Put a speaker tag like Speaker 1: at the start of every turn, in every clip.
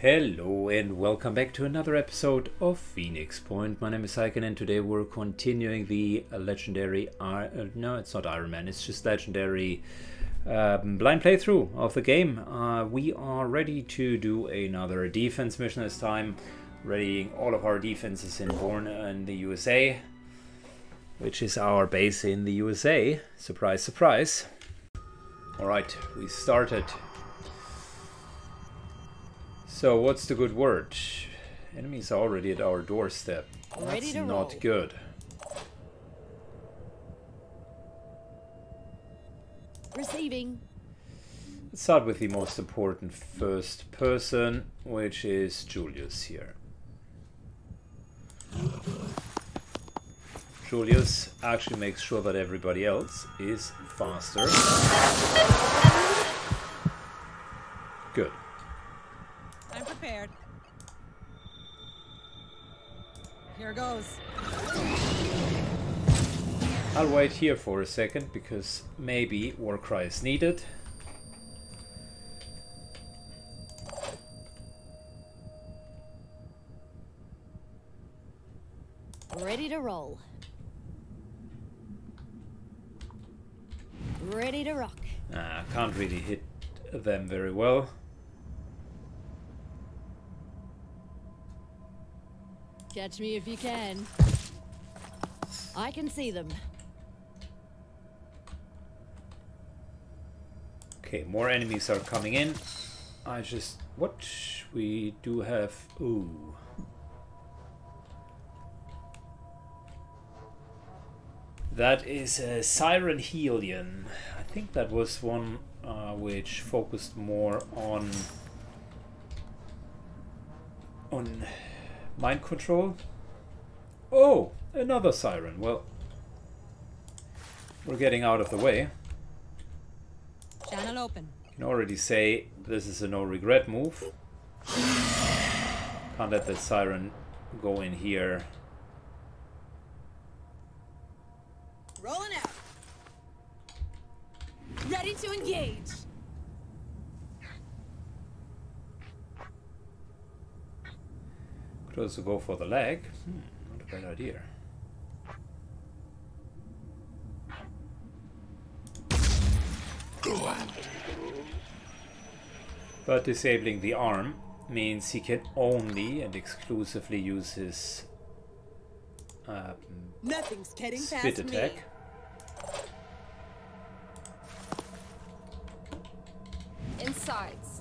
Speaker 1: Hello and welcome back to another episode of Phoenix Point. My name is Syken and today we're continuing the legendary, uh, no it's not Iron Man, it's just legendary um, blind playthrough of the game. Uh, we are ready to do another defense mission this time, readying all of our defenses in Bourne in the USA, which is our base in the USA. Surprise, surprise. Alright, we started so what's the good word? Enemies are already at our doorstep. That's not roll. good.
Speaker 2: Receiving.
Speaker 1: Let's start with the most important first person, which is Julius here. Julius actually makes sure that everybody else is faster. Good
Speaker 2: prepared. Here goes.
Speaker 1: I'll wait here for a second because maybe Warcry is needed.
Speaker 2: Ready to roll. Ready to rock.
Speaker 1: Nah, can't really hit them very well.
Speaker 2: Catch me if you can. I can see them.
Speaker 1: Okay, more enemies are coming in. I just... What? We do have... Ooh. That is a Siren Helion. I think that was one uh, which focused more on... On Mind control? Oh, another siren. Well, we're getting out of the way.
Speaker 2: Channel open.
Speaker 1: Can already say this is a no regret move. Can't let the siren go in here.
Speaker 2: Rolling out. Ready to engage.
Speaker 1: Could also go for the leg. Hmm, not a bad idea. But disabling the arm means he can only and exclusively use his um,
Speaker 2: Nothing's getting
Speaker 1: spit
Speaker 2: past
Speaker 1: attack.
Speaker 2: Me. Insides.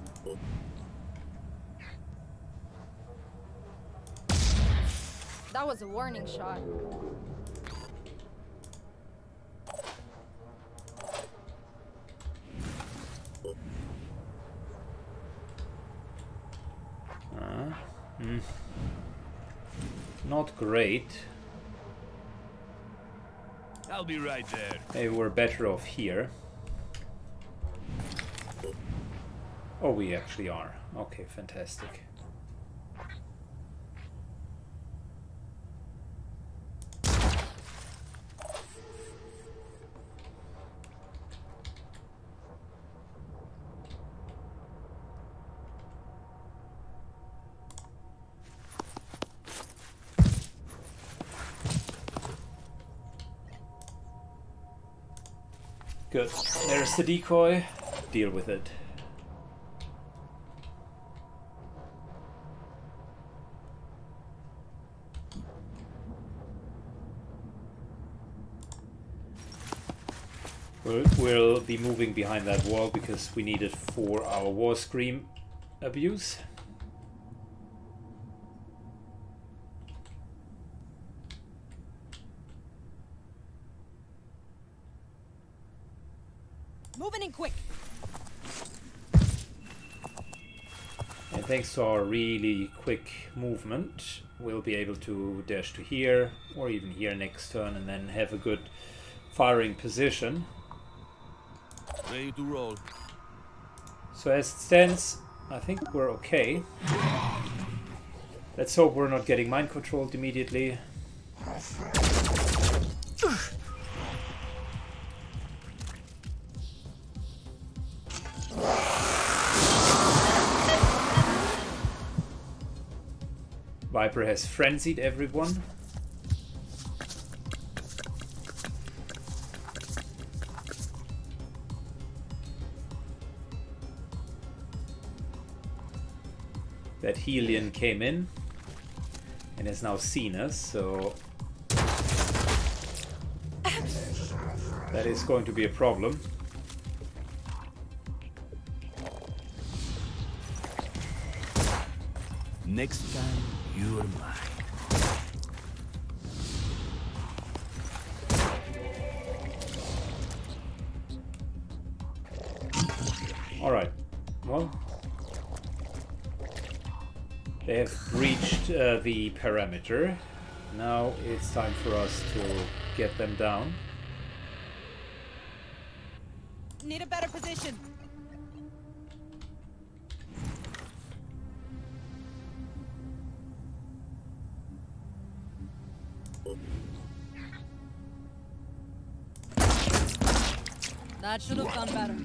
Speaker 2: That was a warning shot.
Speaker 1: Uh, mm. Not great.
Speaker 3: I'll be right there.
Speaker 1: Maybe we're better off here. Oh, we actually are. Okay, fantastic. Good. There's the decoy. Deal with it. We'll, we'll be moving behind that wall because we need it for our War Scream abuse. Thanks to our really quick movement, we'll be able to dash to here, or even here next turn, and then have a good firing position.
Speaker 3: Ready to roll.
Speaker 1: So as it stands, I think we're okay. Let's hope we're not getting mind controlled immediately. Viper has frenzied everyone. That Helion came in and has now seen us, so that is going to be a problem.
Speaker 3: Next time, you're mine.
Speaker 1: Alright, well. They have breached uh, the parameter. Now it's time for us to get them down.
Speaker 2: That should have gone better.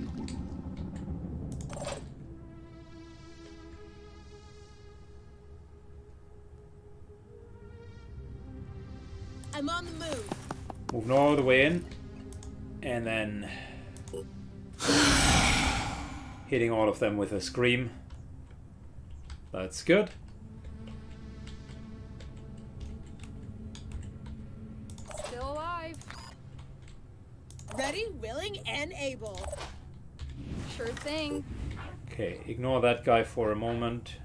Speaker 4: I'm on the move.
Speaker 1: Moving all the way in. And then hitting all of them with a scream. That's good.
Speaker 2: Thing.
Speaker 1: Okay, ignore that guy for a moment.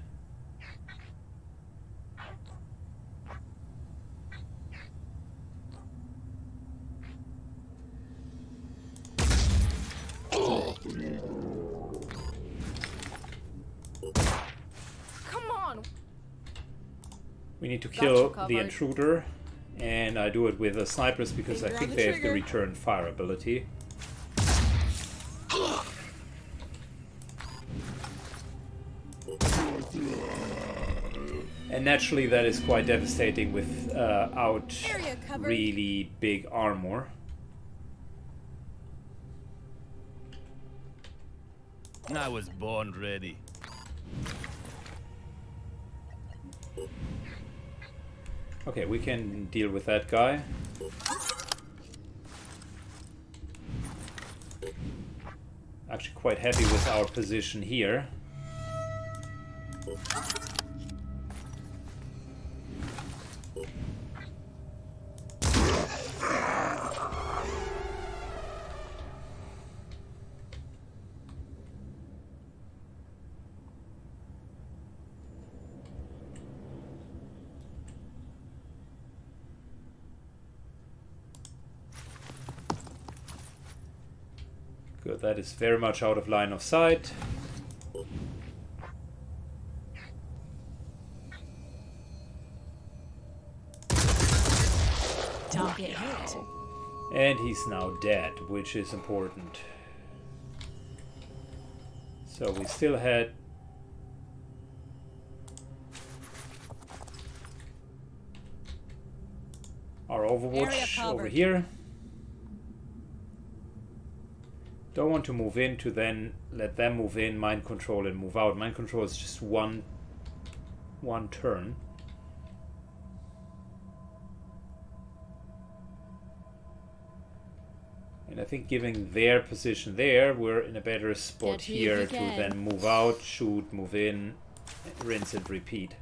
Speaker 2: Come on.
Speaker 1: We need to kill the intruder. And I do it with the snipers because I
Speaker 4: Finger
Speaker 1: think
Speaker 4: the
Speaker 1: they have the return fire ability. And naturally that is quite devastating without
Speaker 4: uh, Area
Speaker 1: really big armor.
Speaker 3: I was born ready.
Speaker 1: Okay, we can deal with that guy. Actually quite happy with our position here. Good, that is very much out of line of sight.
Speaker 2: Don't get hit.
Speaker 1: And he's now dead, which is important. So we still had our Overwatch over here. Don't want to move in to then let them move in, mind control and move out. Mind control is just one one turn. And I think giving their position there, we're in a better spot here to then move out, shoot, move in, rinse and repeat.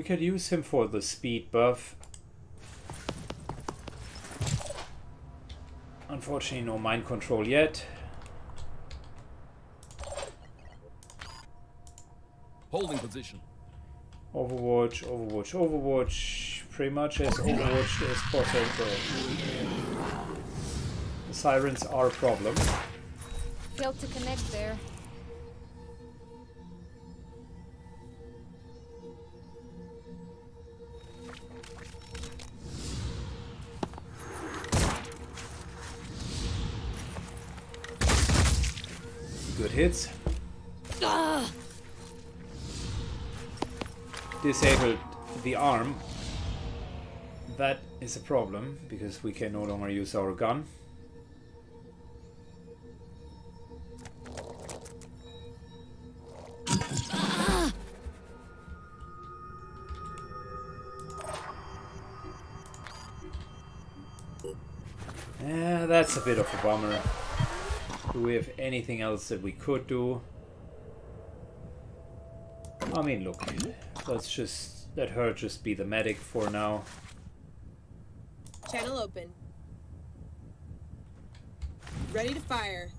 Speaker 1: We could use him for the speed buff. Unfortunately, no mind control yet.
Speaker 3: Holding position.
Speaker 1: Overwatch, Overwatch, Overwatch. Pretty much as Overwatch as possible. The sirens are a problem.
Speaker 2: Failed to connect there. Ah!
Speaker 1: Disabled the arm. That is a problem because we can no longer use our gun. Yeah, that's a bit of a bummer. Do we have anything else that we could do? I mean, look, let's just let her just be the medic for now.
Speaker 4: Channel open. Ready to fire.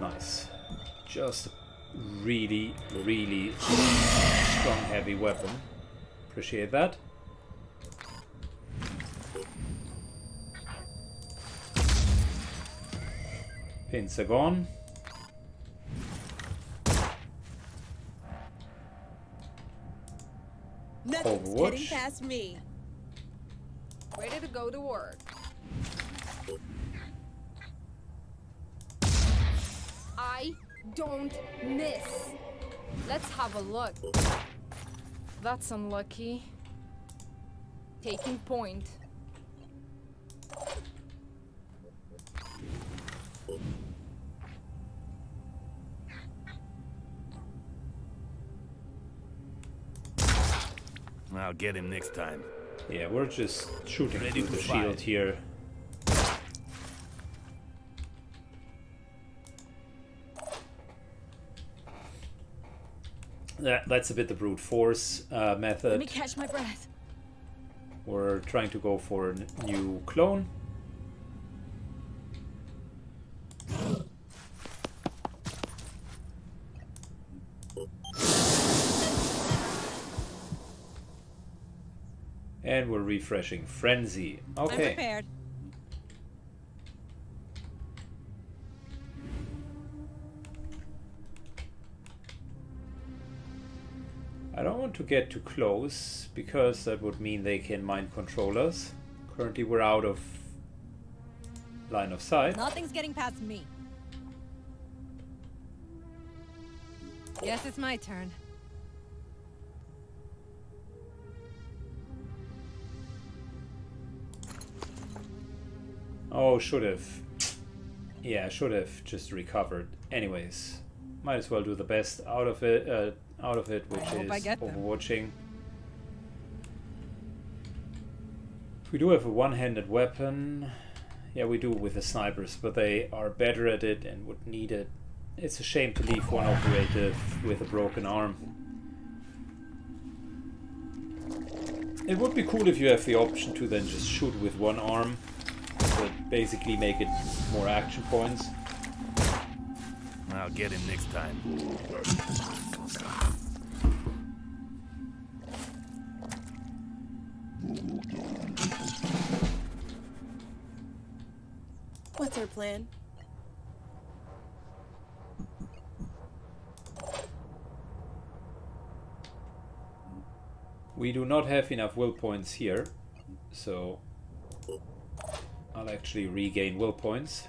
Speaker 1: Nice. Just a really, really strong, heavy weapon. Appreciate that. Pins are gone.
Speaker 4: Nothing's
Speaker 1: Overwatch.
Speaker 4: getting past me.
Speaker 5: Ready to go to work. Don't miss. Let's have a look. That's unlucky. Taking point.
Speaker 3: I'll get him next time.
Speaker 1: Yeah, we're just shooting
Speaker 3: Ready
Speaker 1: through the
Speaker 3: to
Speaker 1: shield here. That, that's a bit the brute force uh,
Speaker 2: Let me catch my breath.
Speaker 1: We're trying to go for a new clone. And we're refreshing Frenzy. Okay. Want to get too close because that would mean they can mind control us. Currently we're out of line of sight.
Speaker 2: Nothing's getting past me. Guess it's my turn.
Speaker 1: Oh, should have. Yeah, should have just recovered. Anyways, might as well do the best out of it. Uh, out of it, which
Speaker 2: I
Speaker 1: is
Speaker 2: get them.
Speaker 1: overwatching. We do have a one-handed weapon. Yeah, we do with the snipers, but they are better at it and would need it. It's a shame to leave one operative with a broken arm. It would be cool if you have the option to then just shoot with one arm but basically make it more action points.
Speaker 3: I'll get him next time.
Speaker 4: Plan?
Speaker 1: We do not have enough will points here, so I'll actually regain will points.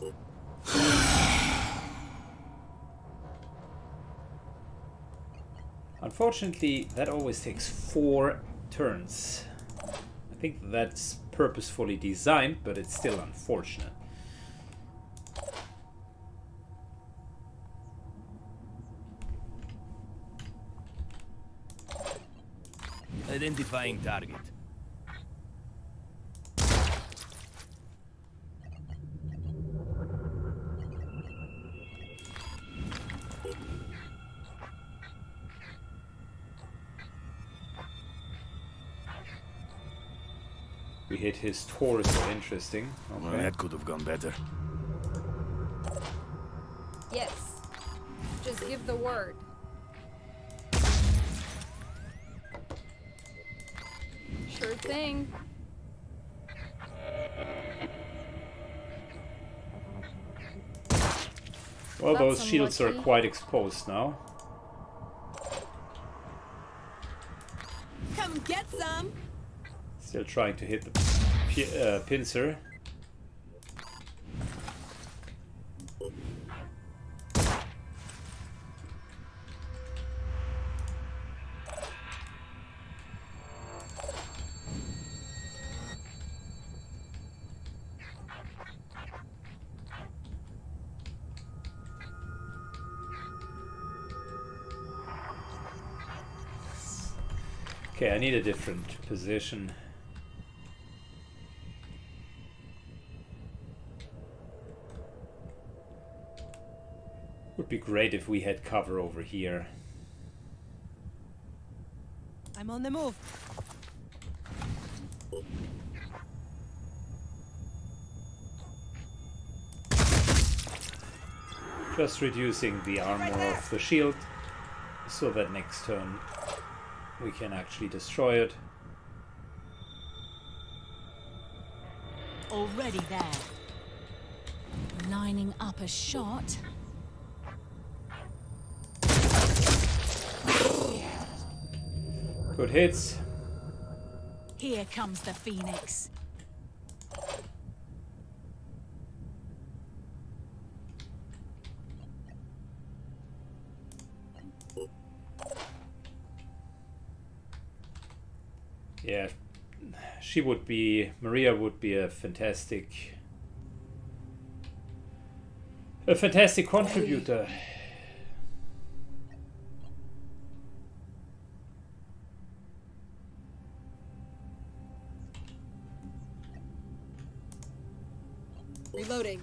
Speaker 1: Unfortunately, that always takes four turns. I think that's purposefully designed, but it's still unfortunate.
Speaker 3: Identifying target.
Speaker 1: His torso, interesting.
Speaker 3: Well,
Speaker 1: Okay.
Speaker 3: that could have gone better.
Speaker 5: Yes. Just give the word. Sure thing.
Speaker 1: Well,
Speaker 5: That's
Speaker 1: those shields are quite exposed now.
Speaker 4: Come get some.
Speaker 1: Still trying to hit the uh, pincer. Okay, I need a different position. Great if we had cover over here.
Speaker 6: I'm on the move.
Speaker 1: Just reducing the armor of the shield so that next turn we can actually destroy it.
Speaker 2: Already there. Lining up a shot.
Speaker 1: Good hits.
Speaker 2: Here comes the Phoenix.
Speaker 1: Yeah, she would be Maria would be a fantastic a fantastic contributor.
Speaker 4: Reloading.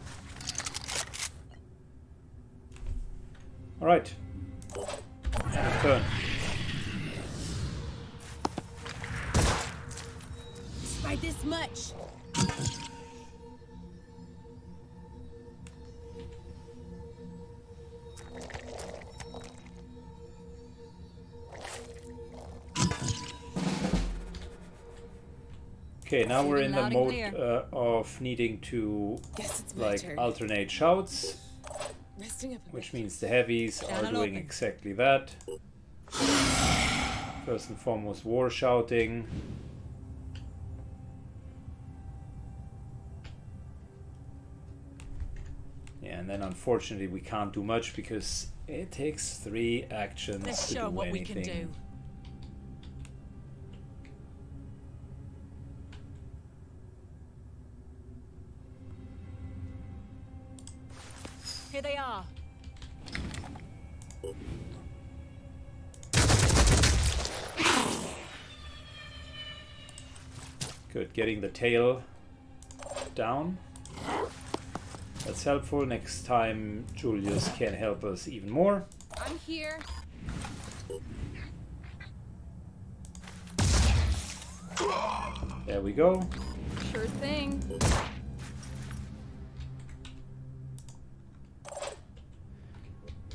Speaker 1: All right. End of turn.
Speaker 4: Despite this much.
Speaker 1: Okay, now we're in the mode uh, of needing to
Speaker 4: Guess it's my
Speaker 1: like alternate shouts,
Speaker 4: Resting up. a
Speaker 1: which means the heavies are doing exactly that. First and foremost, war shouting. Yeah, and then unfortunately we can't do much because it takes three actions
Speaker 2: Let's
Speaker 1: to
Speaker 2: show
Speaker 1: do
Speaker 2: what we
Speaker 1: anything.
Speaker 2: can do.
Speaker 1: Getting the tail down. That's helpful. Next time Julius can help us even more.
Speaker 5: I'm here.
Speaker 1: There we go.
Speaker 5: Sure thing.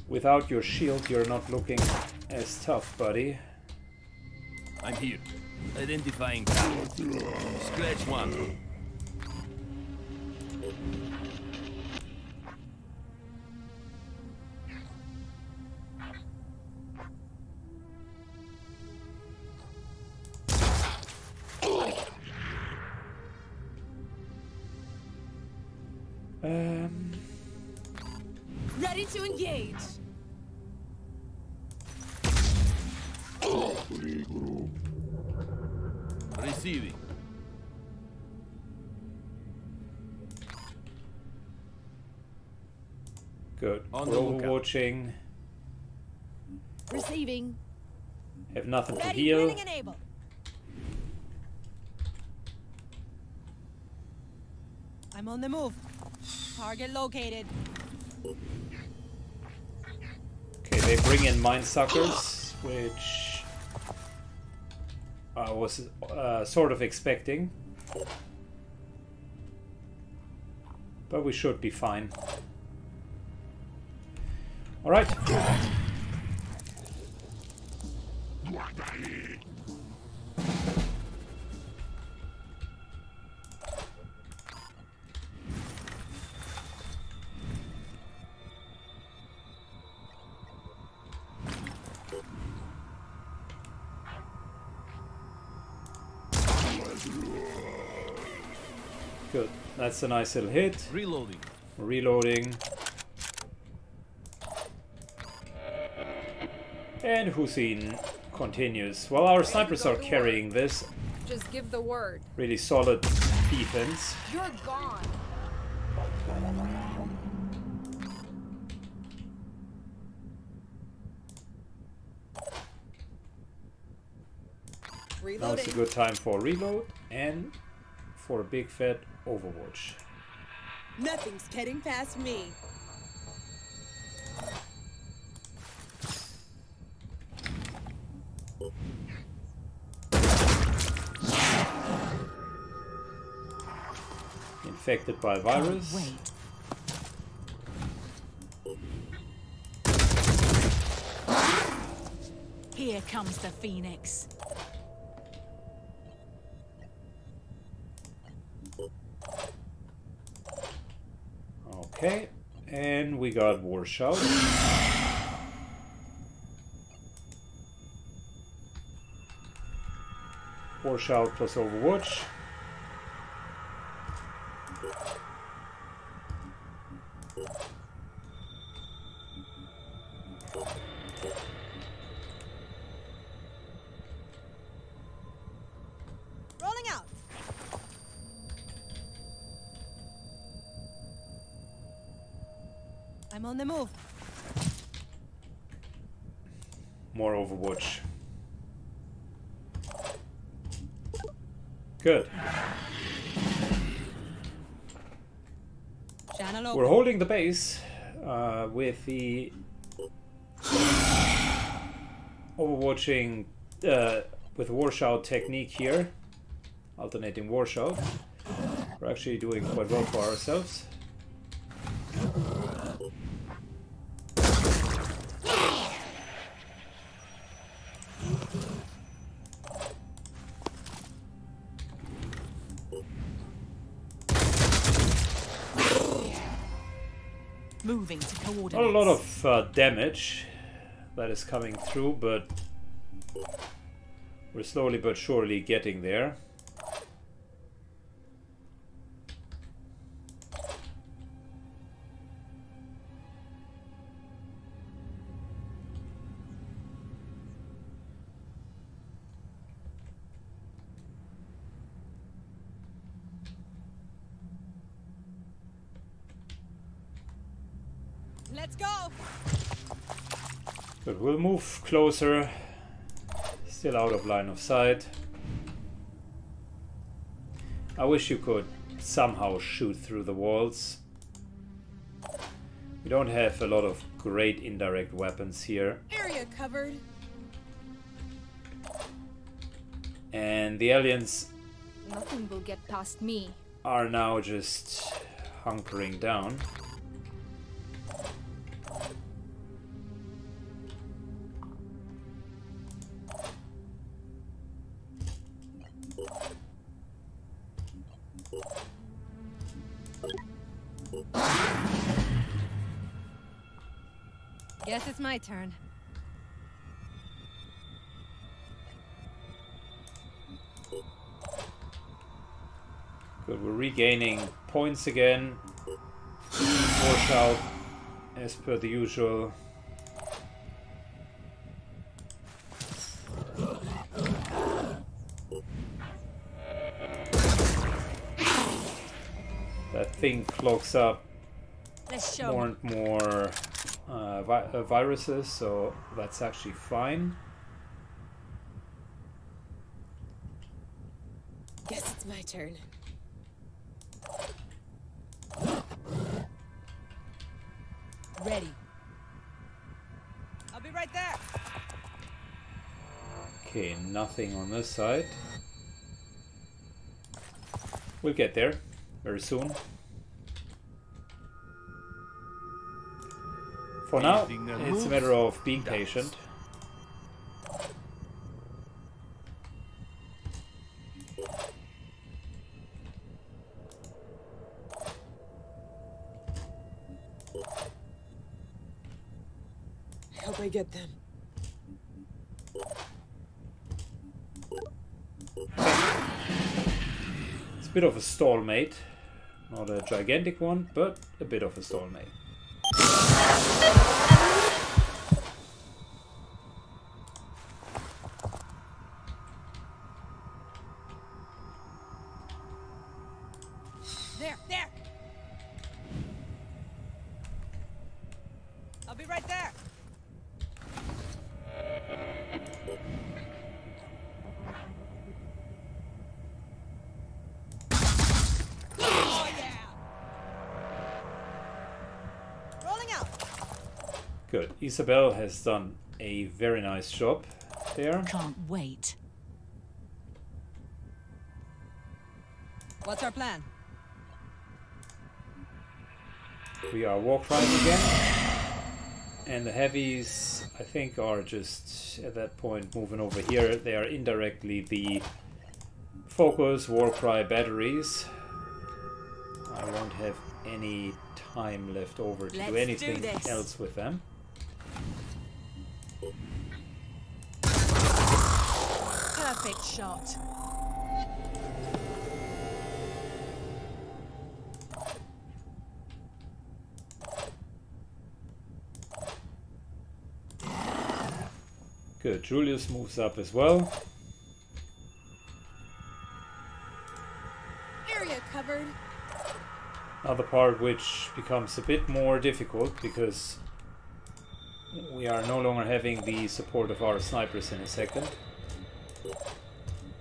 Speaker 1: Without your shield, you're not looking as tough, buddy.
Speaker 3: I'm here. Identifying target. Scratch one.
Speaker 1: Good.
Speaker 3: On
Speaker 1: We're overwatching.
Speaker 2: Receiving.
Speaker 1: Have nothing to
Speaker 6: Ready,
Speaker 1: heal.
Speaker 6: and able. I'm on the move. Target located.
Speaker 1: Okay, they bring in mine suckers, which I was uh, sort of expecting. But we should be fine. Alright. Good. That's a nice little hit.
Speaker 3: Reloading.
Speaker 1: Reloading. And Hussein continues. Well, our snipers are carrying this.
Speaker 5: Just give the word.
Speaker 1: Really solid defense.
Speaker 5: You're gone.
Speaker 1: Now it's a good time for reload and for a big fat Overwatch.
Speaker 4: Nothing's getting past me.
Speaker 1: Infected by virus.
Speaker 7: Wait. Here comes the Phoenix.
Speaker 1: Okay, and we got War Shout. War Shout plus Overwatch.
Speaker 6: The
Speaker 1: base uh, with the overwatching uh, with war shout technique here, alternating war shout. We're actually doing quite well for ourselves.
Speaker 7: Moving to coordinates.
Speaker 1: Not a lot of uh, damage that is coming through, but we're slowly but surely getting there. We'll move closer. Still out of line of sight. I wish you could somehow shoot through the walls. We don't have a lot of great indirect weapons here.
Speaker 4: Area covered.
Speaker 1: And the aliens
Speaker 5: Nothing will get past me.
Speaker 1: are now just hunkering down.
Speaker 6: My turn.
Speaker 1: Good, we're regaining points again. War shout as per the usual. That thing clogs up more and more uh, vi- uh, viruses, so that's actually fine.
Speaker 4: Guess it's my turn.
Speaker 6: Ready. I'll be right there.
Speaker 1: Okay, nothing on this side. We'll get there very soon. For now, it's a matter of being patient.
Speaker 4: I hope I get them.
Speaker 1: It's a bit of a stalemate, Not a gigantic one, but a bit of a stalemate. Good. Isabel has done a very nice job there.
Speaker 7: Can't wait.
Speaker 6: What's our plan?
Speaker 1: We are walk right again. And the heavies, I think, are just at that point moving over here. They are indirectly the focus, Warcry batteries. I won't have any time left over to
Speaker 7: Let's
Speaker 1: do
Speaker 7: do
Speaker 1: anything
Speaker 7: this.
Speaker 1: else with them.
Speaker 7: Perfect shot.
Speaker 1: Good. Julius moves up as well.
Speaker 4: Area covered.
Speaker 1: Another part which becomes a bit more difficult because we are no longer having the support of our snipers in a second.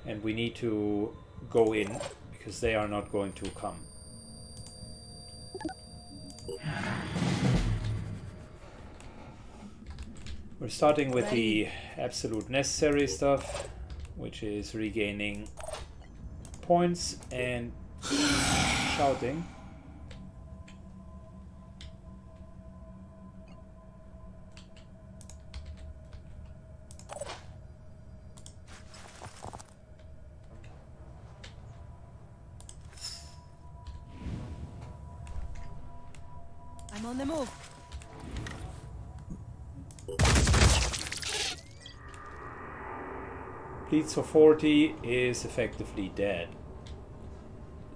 Speaker 1: And we need to go in because they are not going to come. We're starting with the absolute necessary stuff, which is regaining points and shouting.
Speaker 6: I'm on the move.
Speaker 1: Bleeds for 40 is effectively dead.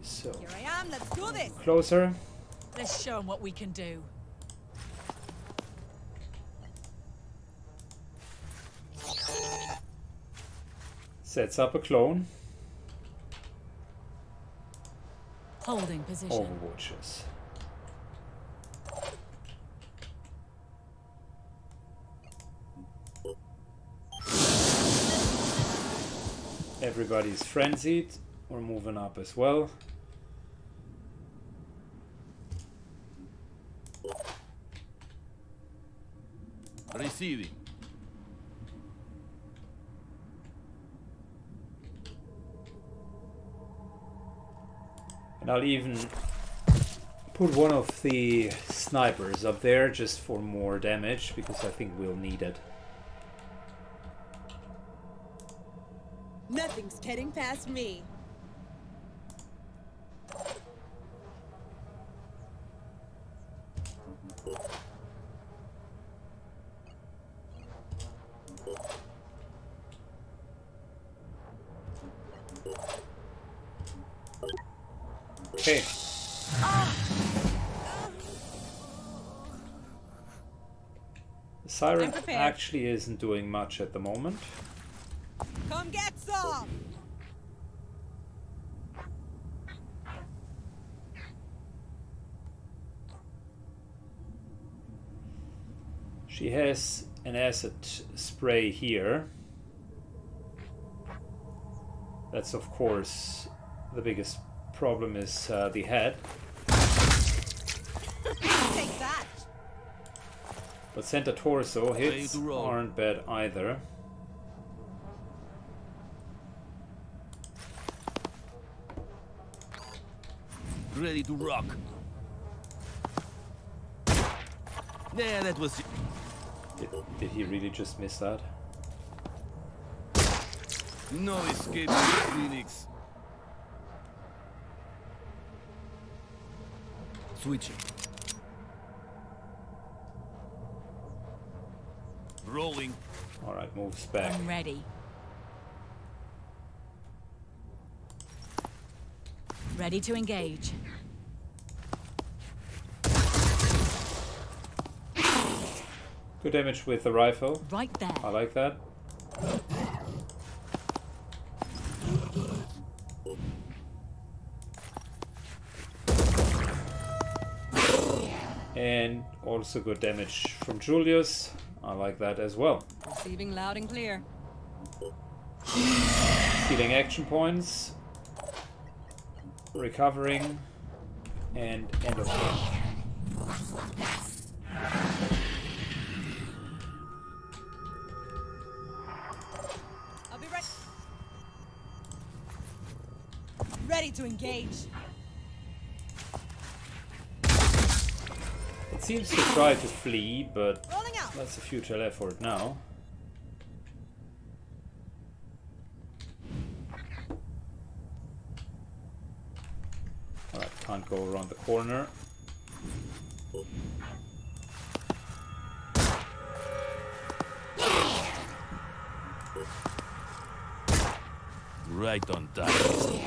Speaker 1: So,
Speaker 6: Here I am. Let's do this.
Speaker 1: closer.
Speaker 7: Let's show 'em what we can do.
Speaker 1: Sets up a clone.
Speaker 7: Holding position.
Speaker 1: Overwatches. Everybody's frenzied. We're moving up as well.
Speaker 3: Receiving.
Speaker 1: And I'll even put one of the snipers up there just for more damage because I think we'll need it.
Speaker 4: Nothing's getting past me.
Speaker 1: Okay. The siren actually isn't doing much at the moment.
Speaker 6: Come get some.
Speaker 1: She has an acid spray here. That's of course the biggest problem is uh, the head.
Speaker 6: Take that.
Speaker 1: But center torso hits aren't bad either.
Speaker 3: Ready to rock. Yeah, that was
Speaker 1: Did, did he really just miss that?
Speaker 3: no escape, Phoenix. Switching. Rolling.
Speaker 1: Alright, moves back.
Speaker 7: I'm ready. Ready to engage.
Speaker 1: Good damage with the rifle.
Speaker 7: Right there.
Speaker 1: I like that. And also good damage from Julius. I like that as well.
Speaker 6: Receiving loud and clear.
Speaker 1: Stealing action points. Recovering. And end of game.
Speaker 6: Engage.
Speaker 1: It seems to try to flee, but that's a futile effort now. Alright, can't go around the corner.
Speaker 3: Right on time.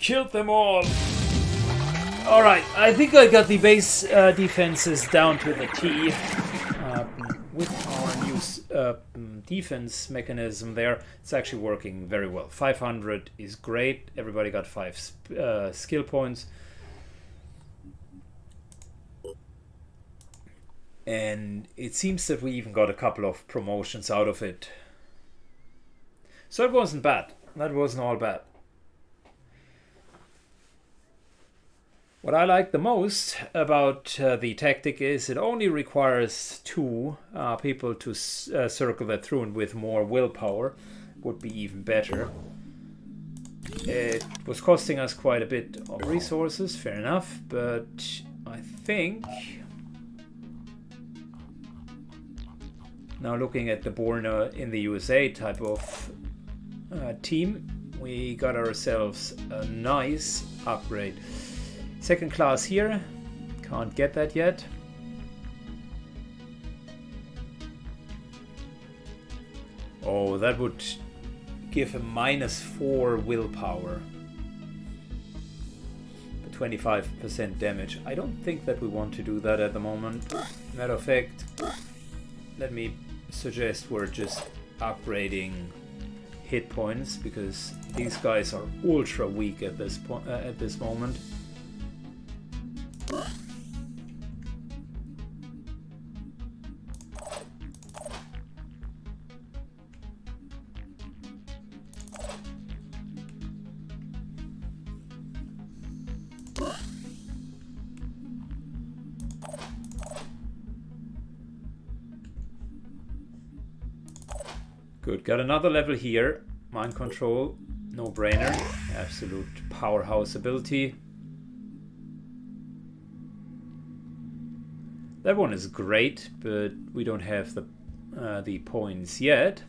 Speaker 1: Killed them all! Alright, I think I got the base uh, defenses down to the T. Um, with our new uh, defense mechanism there, it's actually working very well. 500 is great. Everybody got 5 sp- uh, skill points. And it seems that we even got a couple of promotions out of it. So it wasn't bad. That wasn't all bad. What I like the most about uh, the tactic is it only requires two uh, people to uh, circle that through, and with more willpower would be even better. It was costing us quite a bit of resources, fair enough, but I think now looking at the Born in the USA type of uh, team, we got ourselves a nice upgrade. Second class here. Can't get that yet. Oh, that would give a minus 4 willpower. 25% damage. I don't think that we want to do that at the moment. Matter of fact, let me suggest we're just upgrading hit points because these guys are ultra weak at this point uh, at this moment. Good, got another level here. Mind control, no brainer. Absolute powerhouse ability. That one is great, but we don't have the uh, the points yet.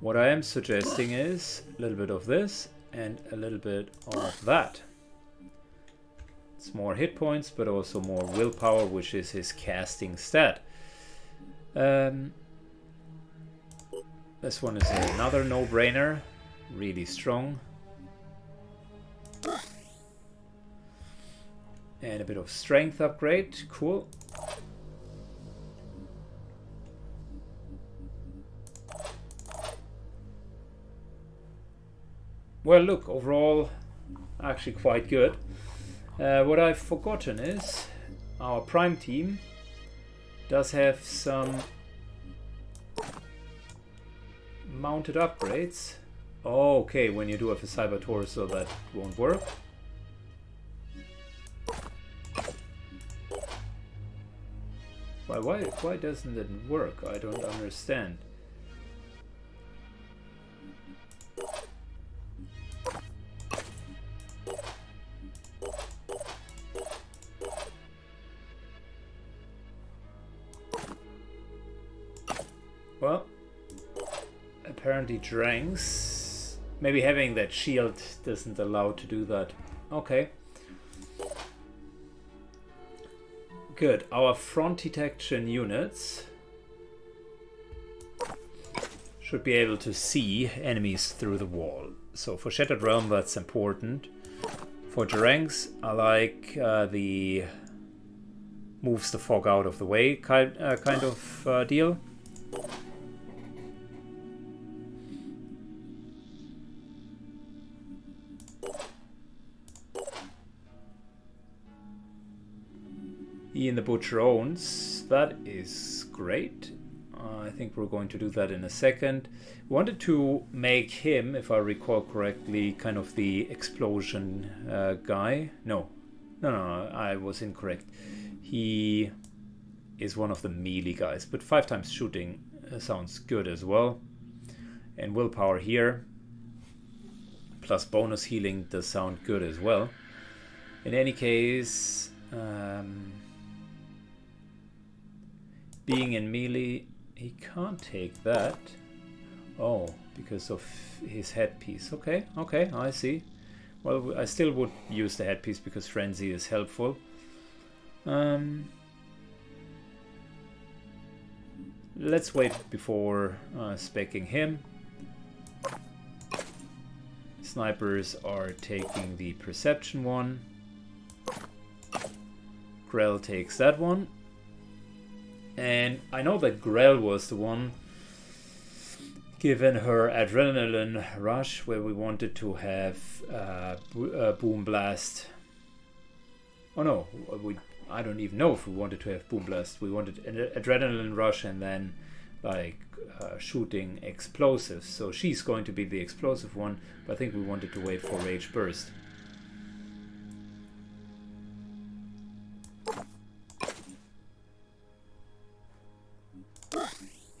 Speaker 1: What I am suggesting is a little bit of this and a little bit of that. It's more hit points, but also more willpower, which is his casting stat. Um, this one is another no-brainer, really strong. And a bit of strength upgrade, cool. Well, look, overall, actually quite good. Uh, what I've forgotten is our prime team does have some mounted upgrades. Okay, when you do have a cyber torso that won't work. Why, why, why doesn't it work? I don't understand. Well, apparently Dranks. Maybe having that shield doesn't allow to do that. Okay. Good. Our front detection units should be able to see enemies through the wall. So for Shattered Realm, that's important. For Jerengs, I like uh, the moves the fog out of the way kind, uh, kind of uh, deal. Ian the Butcher owns. That is great. Uh, I think we're going to do that in a second. Wanted to make him, if I recall correctly, kind of the explosion uh, guy. No, no, no, I was incorrect. He is one of the melee guys, but five times shooting uh, sounds good as well. And willpower here, plus bonus healing does sound good as well. In any case, um, being in melee, he can't take that. Oh, because of his headpiece. Okay, okay, I see. Well, I still would use the headpiece because Frenzy is helpful. Um, let's wait before uh, specking him. Snipers are taking the perception one. Grell takes that one. And I know that Grell was the one given her adrenaline rush where we wanted to have uh, uh, boom blast. Oh no, we I don't even know if we wanted to have boom blast. We wanted an adrenaline rush and then like uh, shooting explosives. So she's going to be the explosive one, but I think we wanted to wait for rage burst.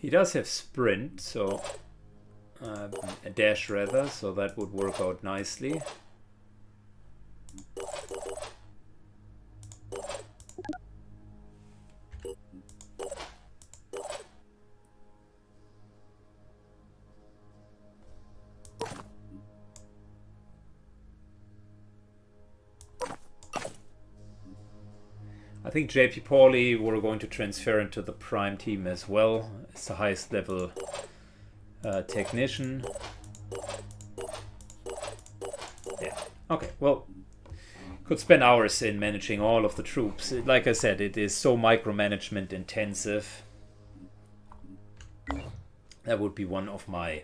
Speaker 1: He does have sprint, so um, a dash rather, so that would work out nicely. I think JP Pauli we're going to transfer into the prime team as well. It's the highest level uh, technician. Yeah. Okay. Well, could spend hours in managing all of the troops. Like I said, it is so micromanagement intensive. That would be one of my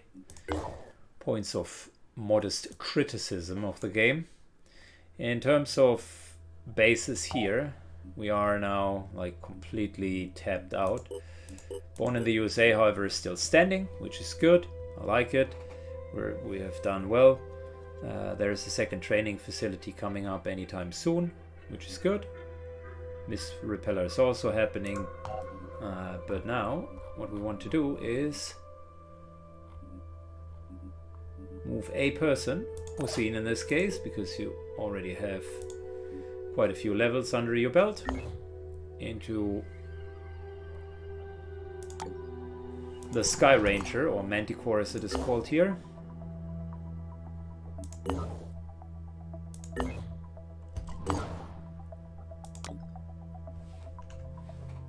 Speaker 1: points of modest criticism of the game. In terms of bases here, we are now like completely tapped out. Born in the USA, however, is still standing, which is good. I like it. We're, we have done well. Uh, there's a second training facility coming up anytime soon, which is good. Mist Repeller is also happening. Uh, but now, what we want to do is move a person, Hussein in this case, because you already have quite a few levels under your belt, into the Sky Ranger, or Manticore as it is called here.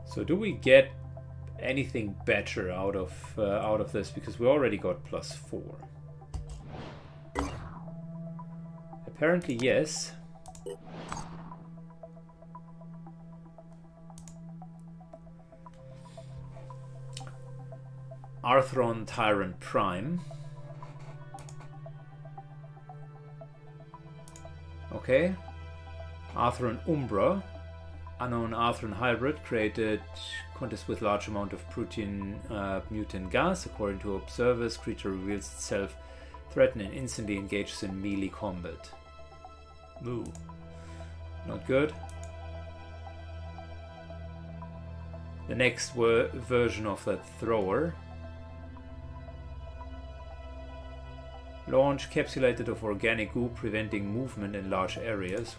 Speaker 1: So do we get anything better out of uh, out of this? Because we already got plus four. Apparently yes. Arthron Tyrant Prime. Okay. Arthron Umbra. Unknown Arthron hybrid created contest with large amount of protein uh, mutant gas. According to observers, creature reveals itself threatened and instantly engages in melee combat. Moo. Not good. The next version of that thrower Launch capsulated of organic goo preventing movement in large areas.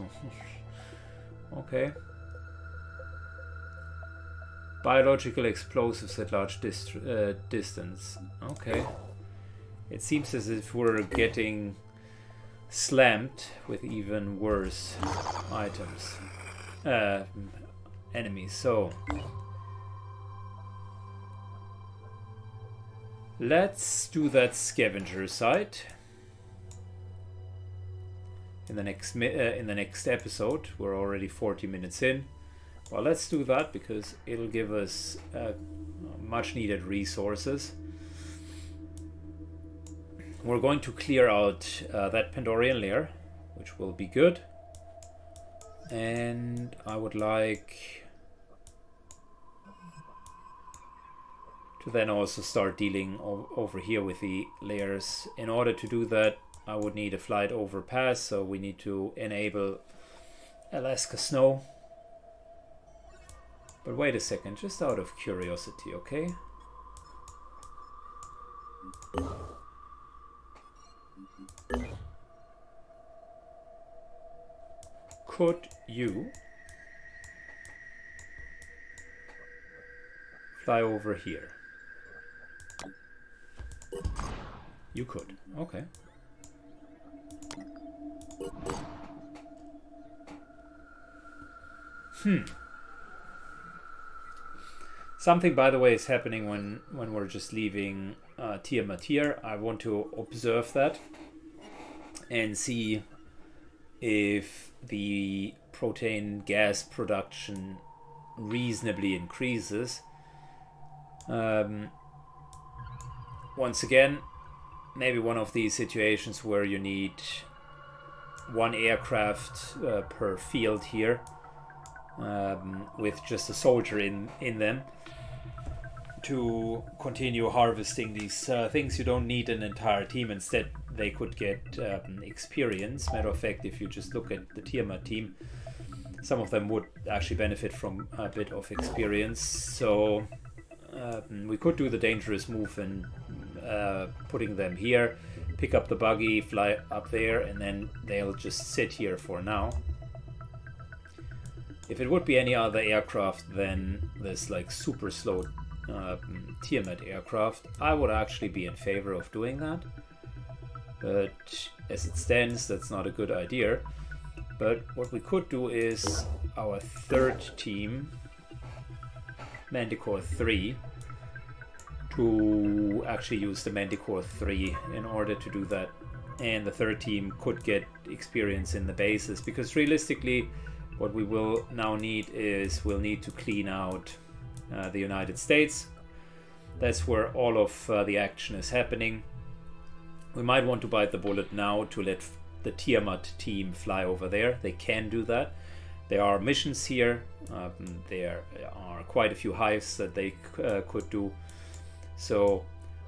Speaker 1: okay. Biological explosives at large dist uh, distance. Okay. It seems as if we're getting slammed with even worse items. Uh, enemies. So Let's do that scavenger site in the next uh, in the next episode. We're already 40 minutes in. Well, let's do that because it'll give us uh, much needed resources. We're going to clear out uh, that Pandoran layer, which will be good. And I would like to then also start dealing over here with the layers. In order to do that, I would need a flight overpass, so we need to enable Alaska Snow. But wait a second, just out of curiosity, okay? Could you fly over here? You could, okay. Hmm. Something, by the way, is happening when when we're just leaving uh, Tiamat here. I want to observe that and see if the protein gas production reasonably increases. Um, once again, maybe one of these situations where you need one aircraft uh, per field here um, with just a soldier in in them to continue harvesting these uh, things. You don't need an entire team. Instead they could get um, experience. Matter of fact if you just look at the Tiamat team some of them would actually benefit from a bit of experience. So um, we could do the dangerous move and uh, putting them here pick up the buggy fly up there and then they'll just sit here for now if it would be any other aircraft than this like super slow um, Tiamat aircraft, I would actually be in favor of doing that. But as it stands, that's not a good idea. But what we could do is our third team, Manticore 3, to actually use the Manticore 3 in order to do that. And the third team could get experience in the bases because realistically, what we will now need is we'll need to clean out uh, the United States. That's where all of uh, the action is happening. We might want to bite the bullet now to let the Tiamat team fly over there. They can do that. There are missions here. Um, there are quite a few hives that they uh, could do. So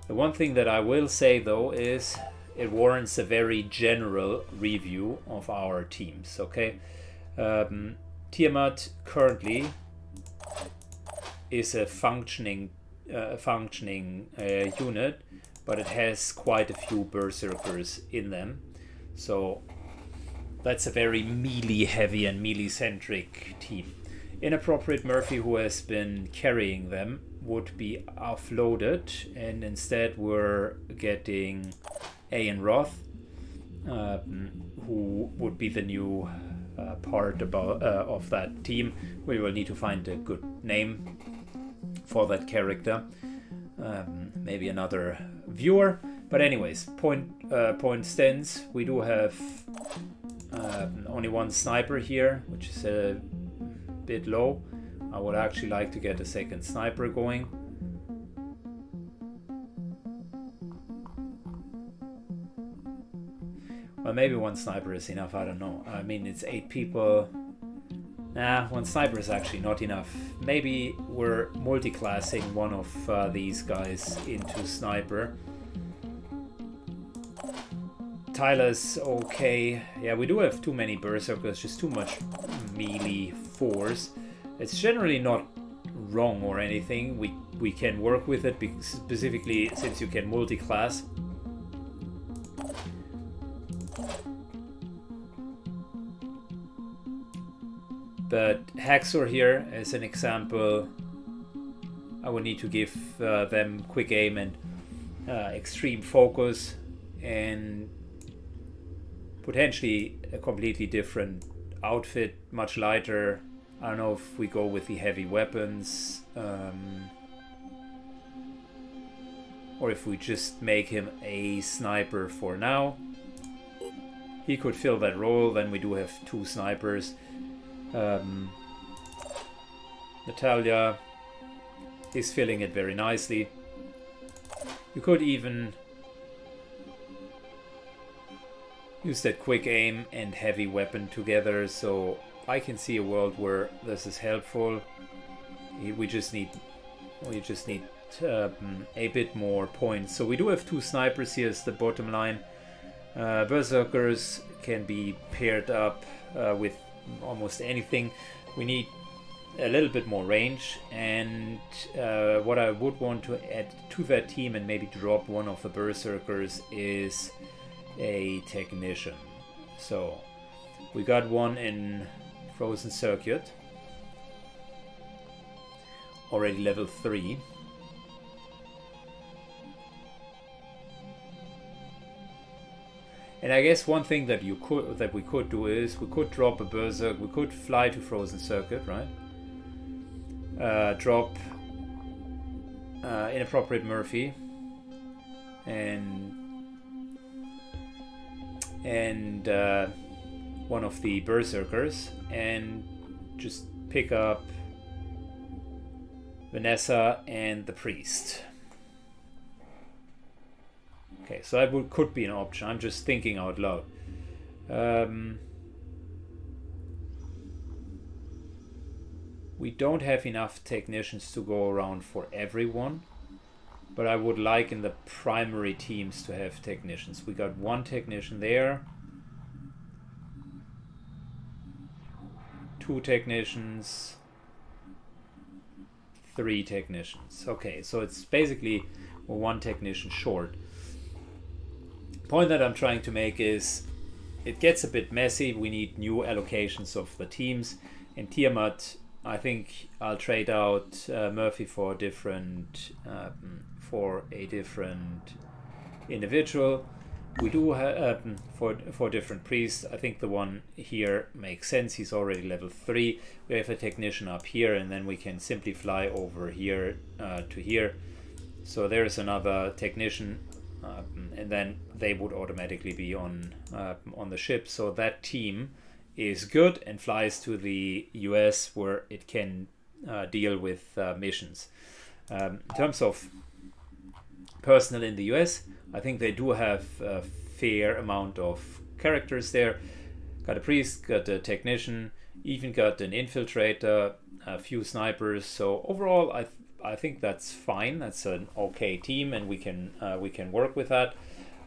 Speaker 1: the one thing that I will say though is it warrants a very general review of our teams. Okay, um, Tiamat currently is a functioning uh, functioning uh, unit, but it has quite a few berserkers in them. So that's a very melee heavy and melee centric team. Inappropriate Murphy, who has been carrying them, would be offloaded, and instead we're getting Ayan Roth, um, who would be the new uh, part about uh, of that team. We will need to find a good name for that character. Um, maybe another viewer. But anyways, point uh, point stands. We do have um, only one sniper here, which is a bit low. I would actually like to get a second sniper going. Well, maybe one sniper is enough. I don't know. I mean, it's eight people. Nah, one sniper is actually not enough. Maybe we're multi-classing one of uh, these guys into sniper. Tyler's okay. Yeah, we do have too many berserkers, just too much melee force. It's generally not wrong or anything. We we can work with it specifically since you can multi-class. But Haxor here, as an example, I would need to give uh, them quick aim and uh, extreme focus and potentially a completely different outfit, much lighter. I don't know if we go with the heavy weapons. Um, or if we just make him a sniper for now. He could fill that role, then we do have two snipers. Um, Natalia is filling it very nicely. You could even use that quick aim and heavy weapon together, so I can see a world where this is helpful. We just need we just need um, a bit more points. So we do have two snipers here as the bottom line. Uh, Berserkers can be paired up uh, with almost anything. We need a little bit more range and uh, what I would want to add to that team and maybe drop one of the Berserkers is a Technician. So we got one in Frozen Circuit already level 3 And I guess one thing that you could that we could do is we could drop a berserk, we could fly to Frozen Circuit, right? Uh, drop uh, inappropriate Murphy and and uh, one of the berserkers and just pick up Vanessa and the priest. Okay, so that would, could be an option. I'm just thinking out loud. Um, we don't have enough technicians to go around for everyone, but I would like in the primary teams to have technicians. We got one technician there, two technicians, three technicians. Okay, so it's basically one technician short point that I'm trying to make is it gets a bit messy. We need new allocations of the teams. In Tiamat, I think I'll trade out uh, Murphy for different um, for a different individual. We do have um, for for different priests. I think the one here makes sense. He's already level three. We have a technician up here, and then we can simply fly over here uh, to here. So there's another technician um, and then they would automatically be on uh, on the ship. So that team is good and flies to the US where it can uh, deal with uh, missions. Um, in terms of personnel in the US, I think they do have a fair amount of characters there. Got a priest, got a technician, even got an infiltrator, a few snipers. So overall, I I think that's fine. That's an okay team, and we can uh, we can work with that.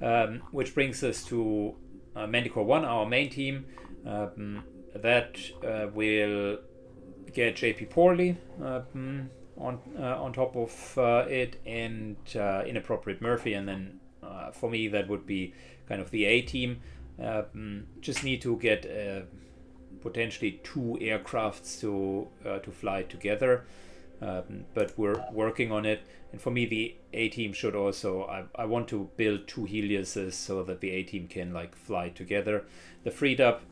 Speaker 1: Um, which brings us to uh, Manticore One, our main team. Um, that uh, will get JP Poorly um, on uh, on top of uh, it, and uh, inappropriate Murphy, and then for me that would be kind of the A team. Um, just need to get potentially two aircrafts to to fly together. Um, but we're working on it. And for me, the A team should also. I, I want to build two Heliuses so that the A team can like fly together. The freed up,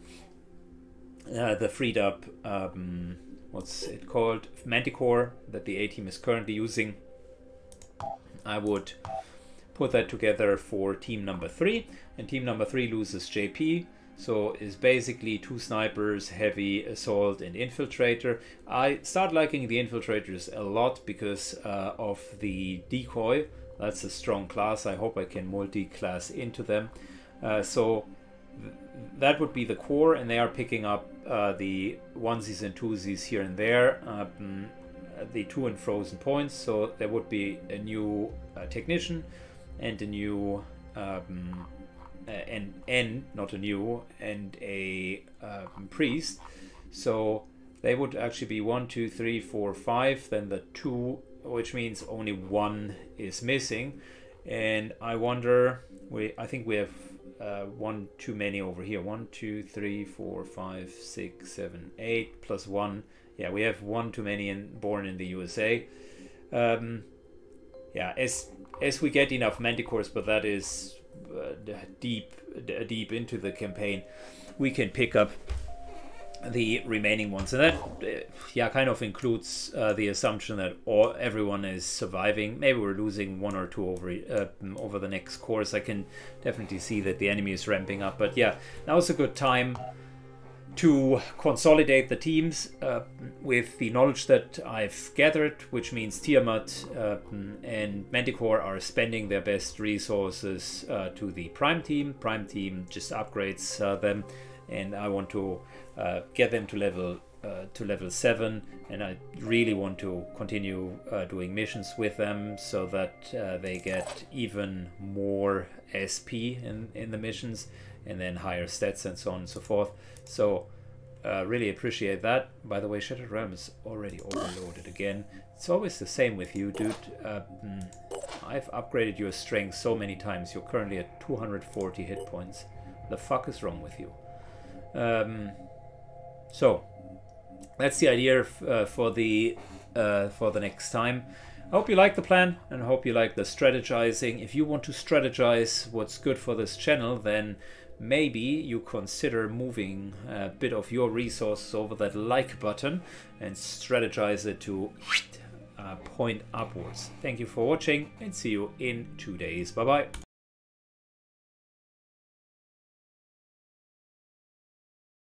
Speaker 1: uh, the freed up, um, what's it called? Manticore that the A team is currently using. I would put that together for team number three, and team number three loses JP. So is basically two snipers, heavy assault, and infiltrator. I start liking the infiltrators a lot because uh, of the decoy. That's a strong class. I hope I can multi-class into them. Uh, so th that would be the core, and they are picking up uh, the onesies and twosies here and there. Um, the two and frozen points. So there would be a new uh, technician and a new um, uh, and and not a new and a um, priest. So they would actually be one, two, three, four, five. Then the two, which means only one is missing. And I wonder, we I think we have uh, one too many over here. One, two, three, four, five, six, seven, eight plus one. Yeah, we have one too many in, born in the USA. Um, yeah, as as we get enough manticores, but that is uh, deep deep into the campaign, we can pick up the remaining ones, and that uh, yeah kind of includes uh, the assumption that all everyone is surviving. Maybe we're losing one or two over uh, over the next course. I can definitely see that the enemy is ramping up, but yeah, now is a good time to consolidate the teams uh, with the knowledge that I've gathered, which means Tiamat uh, and Manticore are spending their best resources uh, to the Prime team. Prime team just upgrades them, and I want to uh, get them to level uh, to level seven, and I really want to continue doing missions with them so that they get even more SP in in the missions, and then higher stats and so on and so forth. So uh, really appreciate that. By the way, Shattered Realm is already overloaded again. It's always the same with you, dude. Uh, mm, I've upgraded your strength so many times. You're currently at 240 hit points. The fuck is wrong with you? Um, so that's the idea uh, for the uh, for the next time. I hope you like the plan and I hope you like the strategizing. If you want to strategize what's good for this channel, then maybe you consider moving a bit of your resources over that like button and strategize it to uh, point upwards. Thank you for watching and see you in two days. Bye bye.